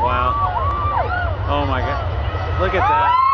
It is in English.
Wow. Oh my god. Look at that.